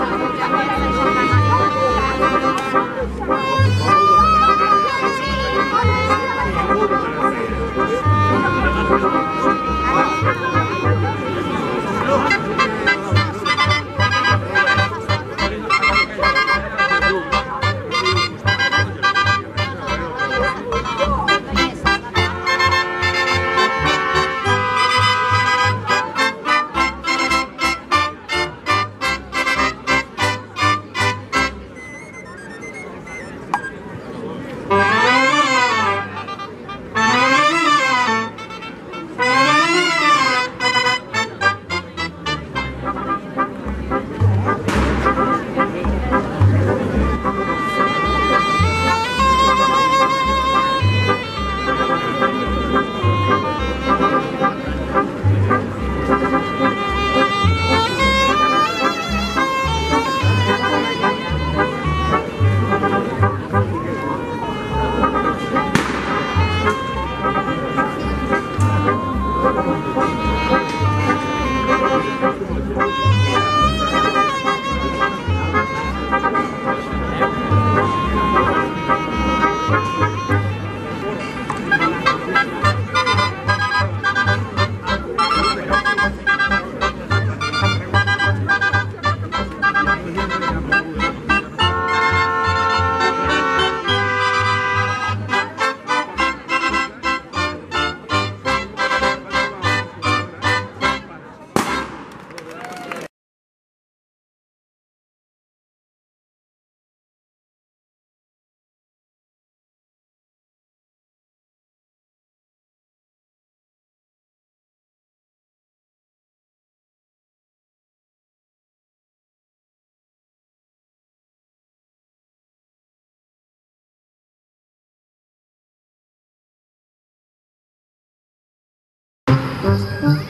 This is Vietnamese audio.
Thank you. Thank you. Gracias.